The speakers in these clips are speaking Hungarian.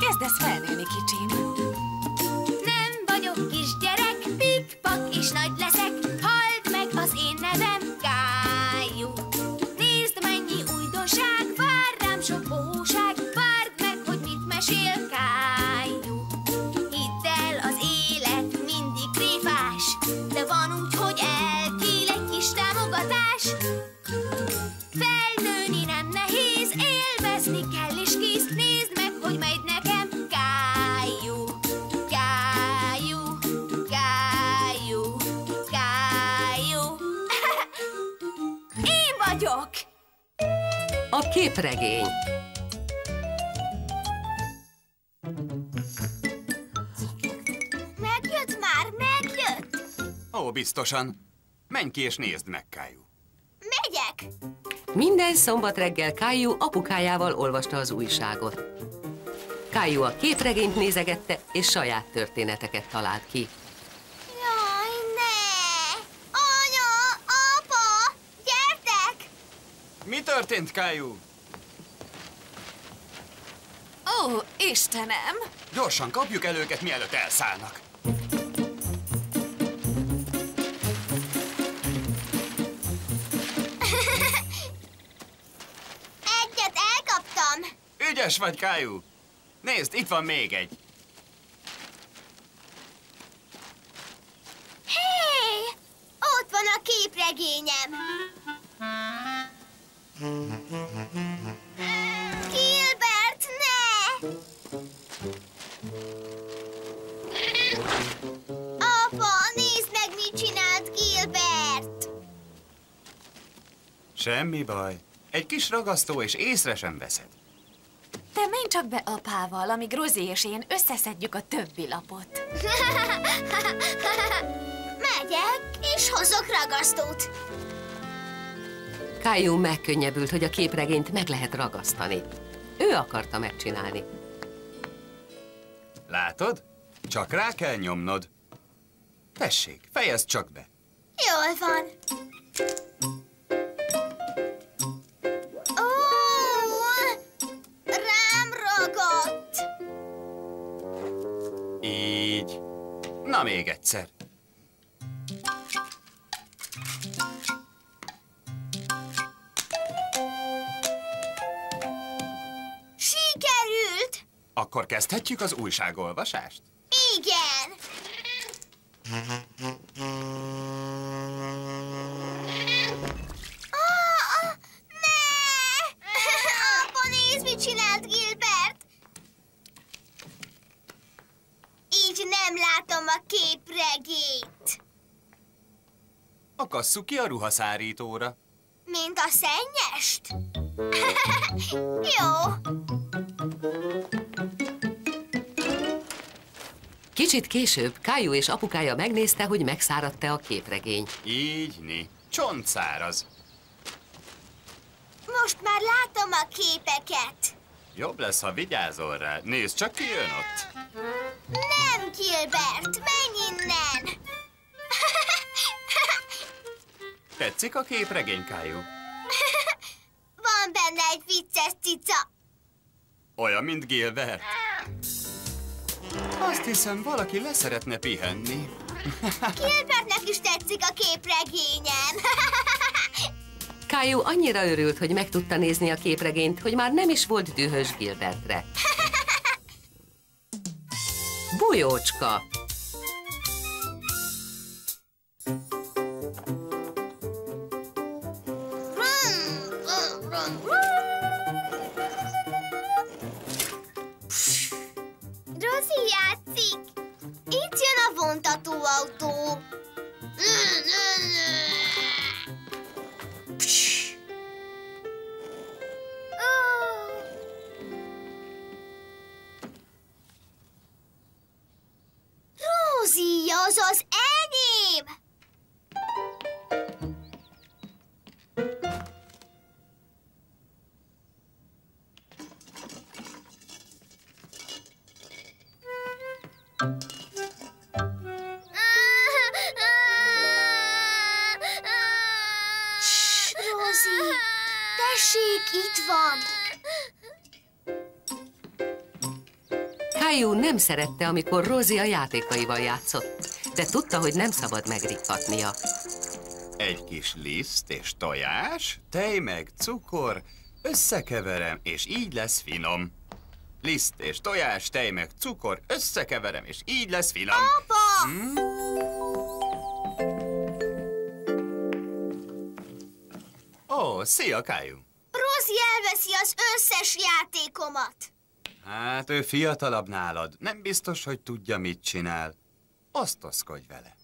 Kezdesz felnőni, kicsim. Nem vagyok kisgyerek, pikpak és nagy leszek. A képregény. Megjött már, megjött! Ó, biztosan. Menj ki és nézd meg, Kájú. Megyek! Minden szombat reggel Kájú apukájával olvasta az újságot. Kájú a képregényt nézegette, és saját történeteket talált ki. Jaj, ne! Anya, apa, gyertek! Mi történt, Kájú? Ó, Istenem! Gyorsan kapjuk el őket, mielőtt elszállnak. Egyet elkaptam! Ügyes vagy, Kájú. Nézd, itt van még egy. Semmi baj. Egy kis ragasztó, és észre sem veszed. Te menj csak be apával, amíg Rozi és én összeszedjük a többi lapot. Megyek, és hozok ragasztót. Kájú megkönnyebbült, hogy a képregényt meg lehet ragasztani. Ő akarta megcsinálni. Látod? Csak rá kell nyomnod. Tessék, fejezd csak be. Jól van. Na még egyszer. Sikerült. Akkor kezdhetjük az újságolvasást? Igen. Képregényt. Akasszuk ki a ruhaszárítóra. Mint a szennyest? Jó. Kicsit később Kájú és apukája megnézte, hogy megszáradta a képregény. Így, ni. Csontszáraz. Most már látom a képeket. Jobb lesz, ha vigyázol rá. Nézd csak, ki jön ott. Nem, Gilbert, menj innen! Tetszik a képregény, Kájú? Van benne egy vicces cica. Olyan, mint Gilbert. Azt hiszem, valaki leszeretne pihenni. Gilbertnek is tetszik a képregényem. Kájú annyira örült, hogy meg tudta nézni a képregényt, hogy már nem is volt dühös Gilbertre. Bujócska. Rozi Rózi, Tessék, itt van! Caillou nem szerette, amikor Rosie a játékaival játszott, de tudta, hogy nem szabad megrikhatnia. Egy kis liszt és tojás, tej meg cukor, összekeverem, és így lesz finom. Liszt és tojás, tej meg cukor, összekeverem, és így lesz finom. Apa! Ó, szia, Caillou. Rosie elveszi az összes játékomat. Hát, ő fiatalabb nálad. Nem biztos, hogy tudja, mit csinál. Osztozkodj vele.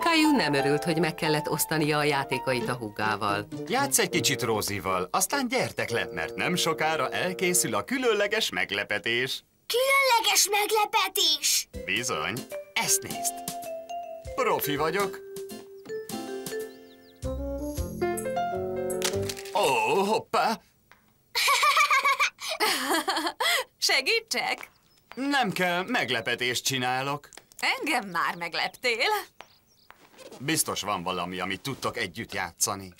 Caillou nem örült, hogy meg kellett osztania a játékait a húgával. Játsz egy kicsit Rózival, aztán gyertek le, mert nem sokára elkészül a különleges meglepetés. Különleges meglepetés! Bizony, ezt nézd. Profi vagyok. Ó, oh, hoppá! Segítsek? Nem kell, meglepetést csinálok. Engem már megleptél. Biztos van valami, amit tudtok együtt játszani.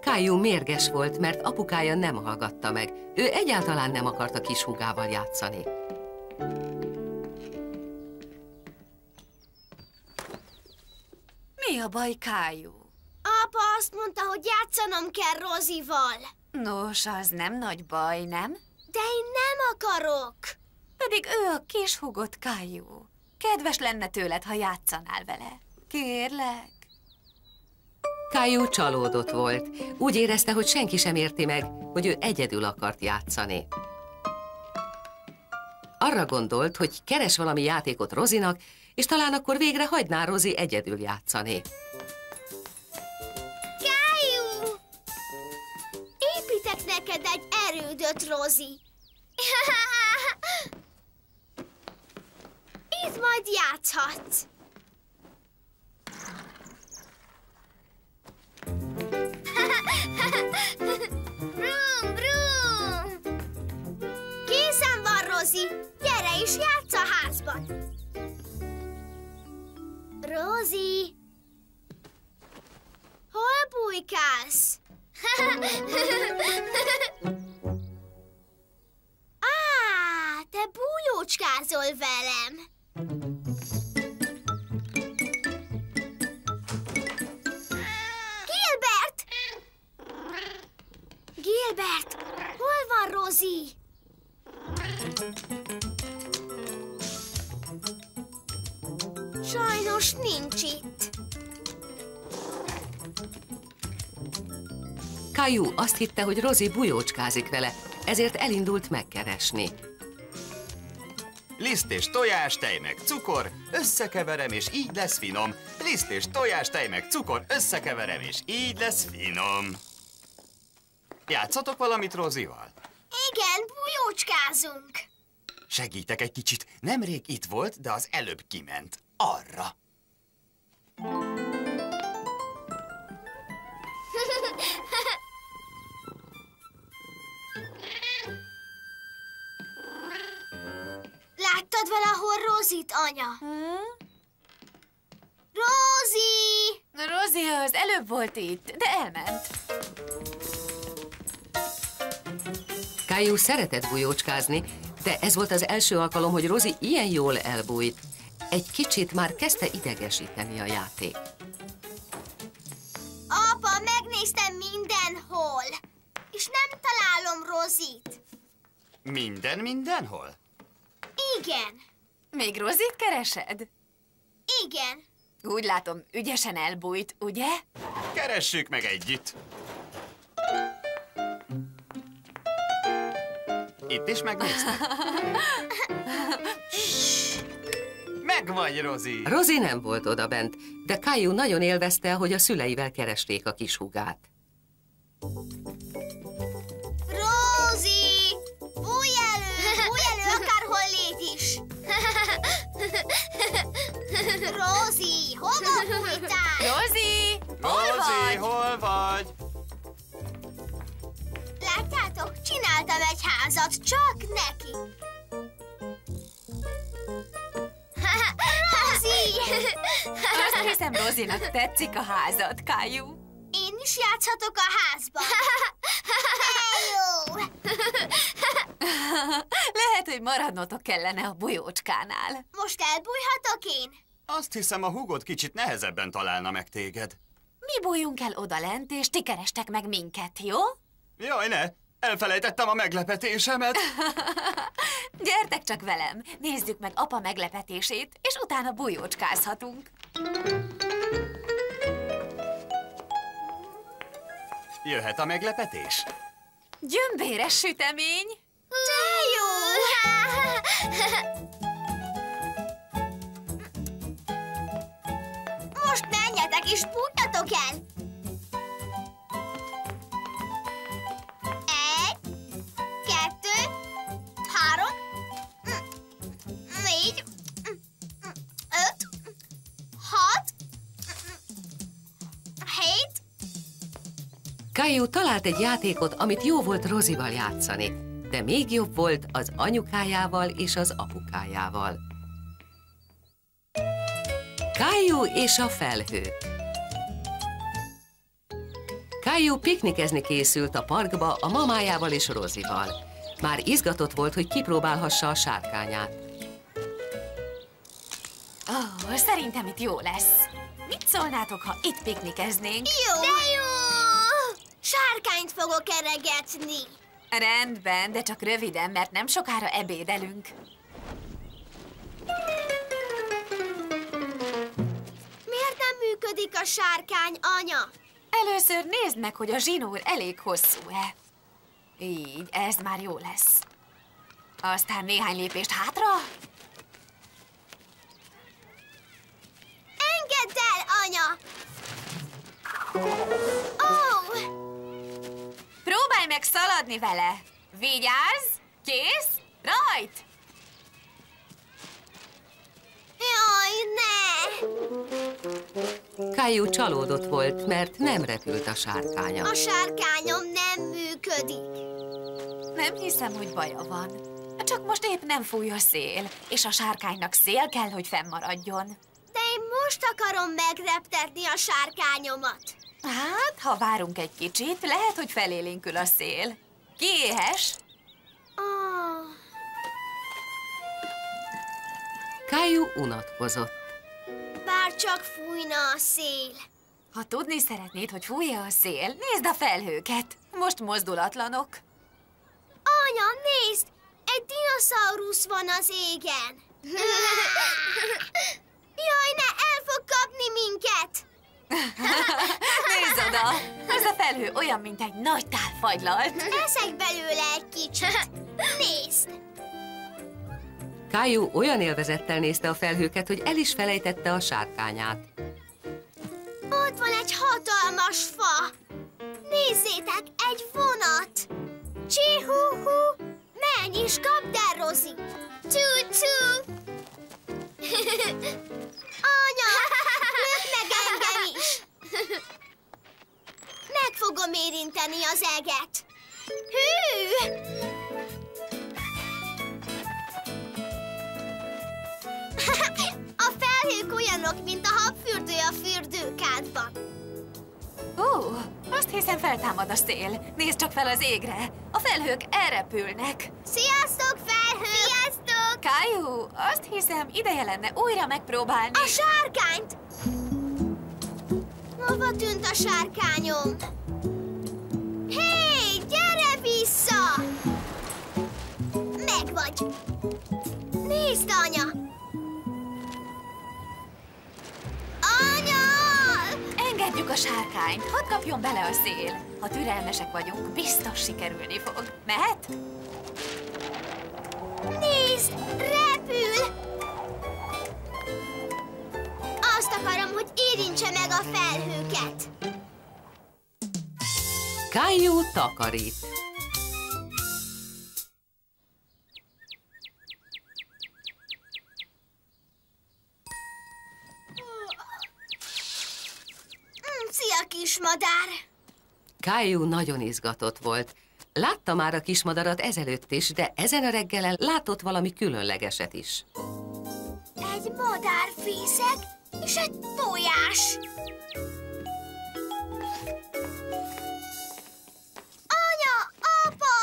Caillou mérges volt, mert apukája nem hallgatta meg. Ő egyáltalán nem akart a kis húgával játszani. Mi a baj, Kájú? Apa azt mondta, hogy játszanom kell Rozival. Nos, az nem nagy baj, nem? De én nem akarok. Pedig ő a kis hugot, Kájú. Kedves lenne tőled, ha játszanál vele. Kérlek. Caillou csalódott volt. Úgy érezte, hogy senki sem érti meg, hogy ő egyedül akart játszani. Arra gondolt, hogy keres valami játékot Rozinak, és talán akkor végre hagyná Rozi egyedül játszani. Építek neked egy erődöt, Rozi. Itt majd játszhatsz. Brum, brum! Készen van, Rozi. Gyere és játsz a házban. Rozi! Hol bujkálsz? Á, te bújócskázol velem. Gilbert! Gilbert, hol van Rozi? Caillou azt hitte, hogy Rozi bujócskázik vele, ezért elindult megkeresni. Liszt és tojás, tej meg cukor, összekeverem, és így lesz finom. Liszt és tojás, tej meg cukor, összekeverem, és így lesz finom. Játszatok valamit Rozival? Igen, bújócskázunk. Segítek egy kicsit. Nemrég itt volt, de az előbb kiment. Arra. Valahol Rozit, anya? Rozi! Rozi az előbb volt itt, de elment. Caillou szeretett bujócskázni, de ez volt az első alkalom, hogy Rozi ilyen jól elbújt. Egy kicsit már kezdte idegesíteni a játék. Apa, megnéztem mindenhol, és nem találom Rozit. Minden mindenhol? Keresed? igen. Úgy látom, ügyesen elbújt, ugye? Keressük meg együtt. Itt is megnézted? Ssss. Megvagy, Rozi! Rozi nem volt odabent, de Caillou nagyon élvezte, hogy a szüleivel keresték a kis húgát. Rozi, hova bújtál? Rozi! Hol Rozi, vagy? hol vagy? Látjátok, csináltam egy házat csak neki. Rozi! Azt hiszem, Rozinak tetszik a házad, Kájú. Én is játszhatok a házban. Jó! Lehet, hogy maradnotok kellene a bujócskánál. Most elbújhatok én? Azt hiszem, a húgod kicsit nehezebben találna meg téged. Mi bújjunk el odalent, és ti kerestek meg minket, jó? Jaj, ne! Elfelejtettem a meglepetésemet. Gyertek csak velem, nézzük meg apa meglepetését, és utána bujócskázhatunk. Jöhet a meglepetés? Gyömbéres sütemény! De jó! és bújjatok el! Egy, kettő, három, négy, öt, hat, hét, Caillou talált egy játékot, amit jó volt Rozival játszani, de még jobb volt az anyukájával és az apukájával. Caillou és a felhő Caillou piknikezni készült a parkba a mamájával és Rozival. Már izgatott volt, hogy kipróbálhassa a sárkányát. Ó, oh, szerintem itt jó lesz. Mit szólnátok, ha itt piknikeznénk? Jó! De jó! Sárkányt fogok eregetni. Rendben, de csak röviden, mert nem sokára ebédelünk. Miért nem működik a sárkány, anya? Először nézd meg, hogy a zsinór elég hosszú-e. Így, ez már jó lesz. Aztán néhány lépést hátra. Engedd el, anya! Oh, Próbálj meg szaladni vele. Vigyázz! Kész? Rajt! jaj, ne! Caillou csalódott volt, mert nem repült a sárkánya. A sárkányom nem működik. Nem hiszem, hogy baja van. Csak most épp nem fúj a szél, és a sárkánynak szél kell, hogy fennmaradjon. De én most akarom megreptetni a sárkányomat. Hát, ha várunk egy kicsit, lehet, hogy felélénkül a szél. Kiéhes? Oh, Caillou unatkozott. Bár csak fújna a szél. Ha tudni szeretnéd, hogy fújja a szél, nézd a felhőket. Most mozdulatlanok. Anya, nézd! Egy dinoszaurusz van az égen. Jaj, ne, el fog kapni minket! Nézd oda! Ez a felhő olyan, mint egy nagy tál fagylalt. Eszek belőle egy kicsit. Nézd! Caillou olyan élvezettel nézte a felhőket, hogy el is felejtette a sárkányát. Ott van egy hatalmas fa. Nézzétek, egy vonat. Csihú-hú, menj és kapd el, Rozi. Csú-csú. Anya, lök meg engem is. Meg fogom érinteni az eget. Hű! Felhők olyanok, mint a habfürdő a fürdőkádban. Ó, azt hiszem feltámad a szél. Nézd csak fel az égre. A felhők elrepülnek. Sziasztok, felhő! Sziasztok! Kájú, azt hiszem ideje lenne újra megpróbálni. A sárkányt! Hova tűnt a sárkányom? Hé, gyere vissza! Megvagy! Nézd, anya! Anya! Engedjük a sárkányt, hadd kapjon bele a szél. Ha türelmesek vagyunk, biztos sikerülni fog. Mehet? Nézd, repül! Azt akarom, hogy érintse meg a felhőket. Caillou takarít. Caillou nagyon izgatott volt. Látta már a kismadarat ezelőtt is, de ezen a reggelen látott valami különlegeset is. Egy madár fészek, És egy tojás. Anya, apa,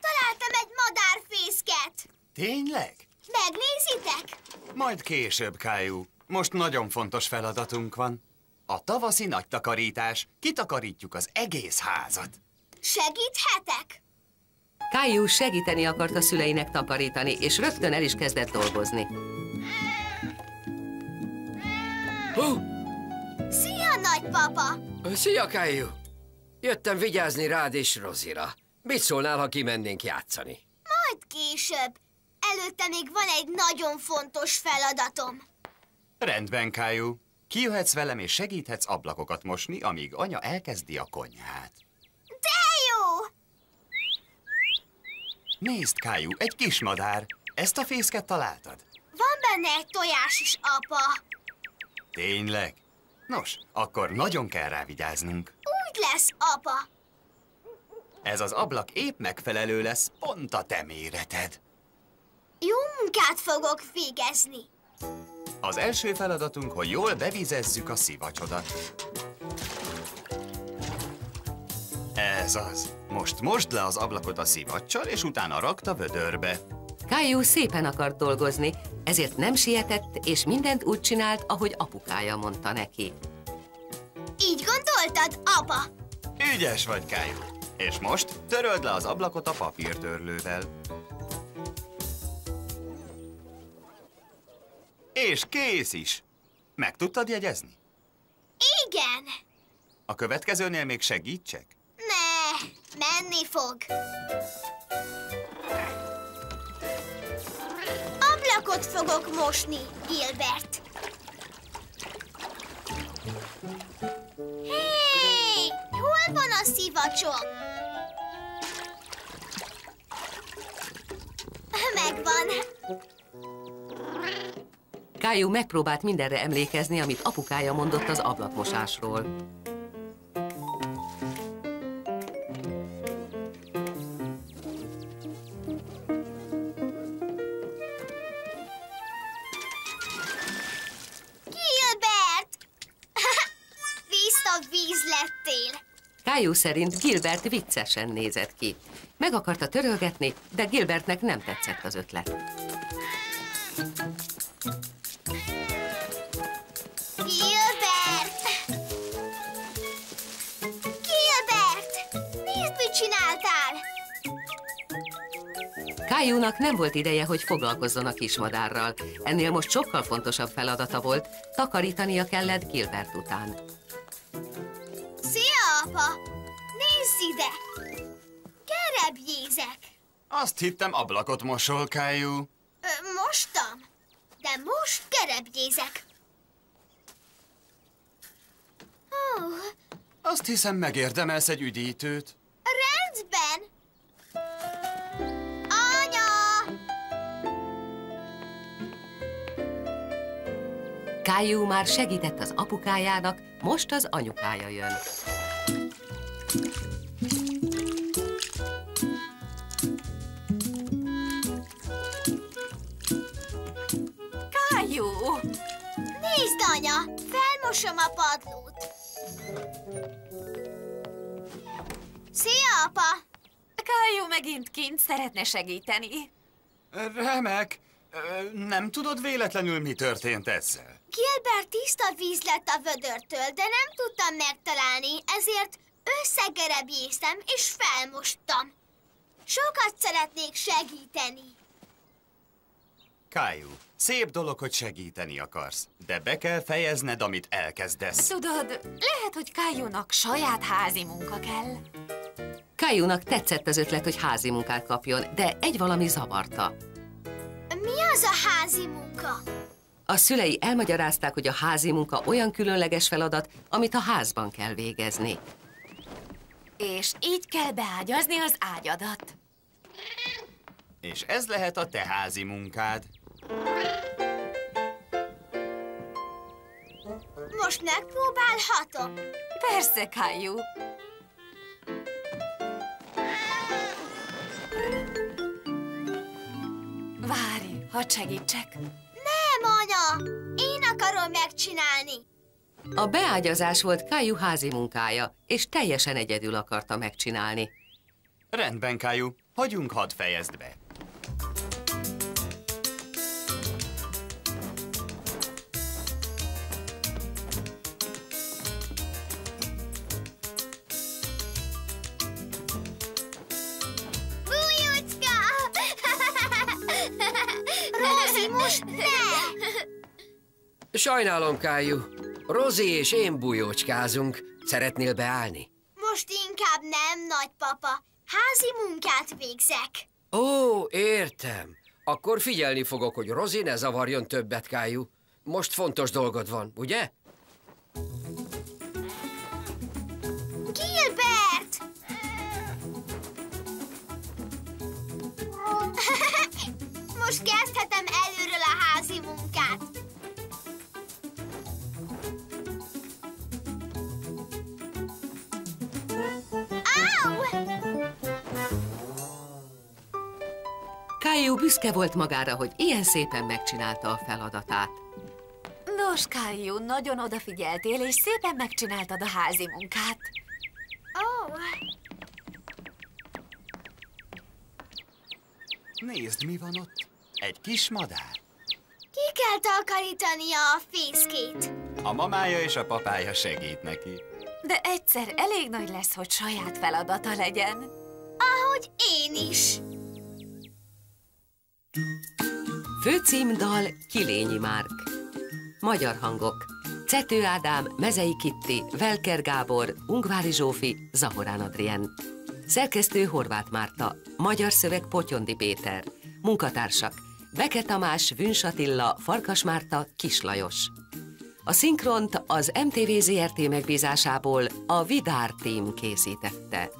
találtam egy madárfészket. Tényleg? Megnézitek? Majd később, Kájú. Most nagyon fontos feladatunk van. A tavaszi nagy takarítás. Kitakarítjuk az egész házat. Segíthetek? Caillou segíteni akart a szüleinek takarítani, és rögtön el is kezdett dolgozni. Hú, Szia, nagypapa! szia, Caillou! Jöttem vigyázni rád és Rozira. Mit szólnál, ha kimennénk játszani? Majd később. Előtte még van egy nagyon fontos feladatom. Rendben, Kájú. Kijöhetsz velem és segíthetsz ablakokat mosni, amíg anya elkezdi a konyhát. De jó! Nézd, Kájú, egy kis madár. Ezt a fészket találtad? Van benne egy tojás is, apa. Tényleg? Nos, akkor nagyon kell rá vigyáznunk. Úgy lesz, apa. Ez az ablak épp megfelelő lesz, pont a te méreted. Jó munkát fogok végezni. Az első feladatunk, hogy jól bevizezzük a szivacsodat. Ez az. Most mosd le az ablakot a szivacsal, és utána rakd a vödörbe. Caillou szépen akart dolgozni, ezért nem sietett, és mindent úgy csinált, ahogy apukája mondta neki. Így gondoltad, apa? Ügyes vagy, Kájú. És most töröld le az ablakot a papírtörlővel. És kész is. Meg tudtad jegyezni? Igen. A következőnél még segítsek? Ne, menni fog. Ablakot fogok mosni, Gilbert. Hé, hol van a szivacsom? Caillou megpróbált mindenre emlékezni, amit apukája mondott az ablakmosásról. Gilbert! Tiszta víz lettél. Caillou szerint Gilbert viccesen nézett ki. Meg akarta törölgetni, de Gilbertnek nem tetszett az ötlet. Caillou-nak nem volt ideje, hogy foglalkozzon a kismadárral. Ennél most sokkal fontosabb feladata volt, takarítania kellett Gilbert után. Szia, apa! Nézz ide! Kerebjézek! Azt hittem ablakot mosol, Kájú. Ö, mostam, de most kerebjézek. Ó, Azt hiszem megérdemelsz egy üdítőt. Caillou már segített az apukájának, most az anyukája jön. Caillou! Nézd, anya! Felmosom a padlót. Szia, apa! Caillou megint kint szeretne segíteni. Remek. Nem tudod véletlenül, mi történt ezzel? Gilbert tiszta víz lett a vödörtől, de nem tudtam megtalálni, ezért összegerebjéztem és felmostam. Sokat szeretnék segíteni. Kájú, szép dolog, hogy segíteni akarsz, de be kell fejezned, amit elkezdesz. Tudod, lehet, hogy Caillou-nak saját házi munka kell. Caillou-nak tetszett az ötlet, hogy házi munkát kapjon, de egy valami zavarta. Mi az a házi munka? A szülei elmagyarázták, hogy a házi munka olyan különleges feladat, amit a házban kell végezni. És így kell beágyazni az ágyadat. És ez lehet a te házi munkád. Most megpróbálhatom. Persze, Caillou. Várj, hadd segítsek. Anya! Én akarom megcsinálni. A beágyazás volt Kájú házi munkája, és teljesen egyedül akarta megcsinálni. Rendben, Kájú, hagyjunk hadd fejezd be. Sajnálom, Kájú. Rozi és én bujócskázunk. Szeretnél beállni? Most inkább nem, nagypapa. Házi munkát végzek. Ó, értem. Akkor figyelni fogok, hogy Rozi ne zavarjon többet, Kájú. Most fontos dolgod van, ugye? Büszke volt magára, hogy ilyen szépen megcsinálta a feladatát. Nos, Kájú, nagyon odafigyeltél, és szépen megcsináltad a házi munkát. Ó, Nézd, mi van ott. Egy kis madár. ki kell takarítania a fészkét. A mamája és a papája segít neki. De egyszer elég nagy lesz, hogy saját feladata legyen. Ahogy én is. Főcímdal Kilényi Márk. Magyar hangok. Cető Ádám, Mezei Kitti, Velker Gábor, Ungvári Zsófi, Zahorán Adrien. Szerkesztő Horváth Márta, magyar szöveg Potyondi Péter. Munkatársak Beke Tamás, Vüns Attila, Farkas Márta, Kis Lajos. A szinkront az MTV ZRT megbízásából a Vidár Team készítette.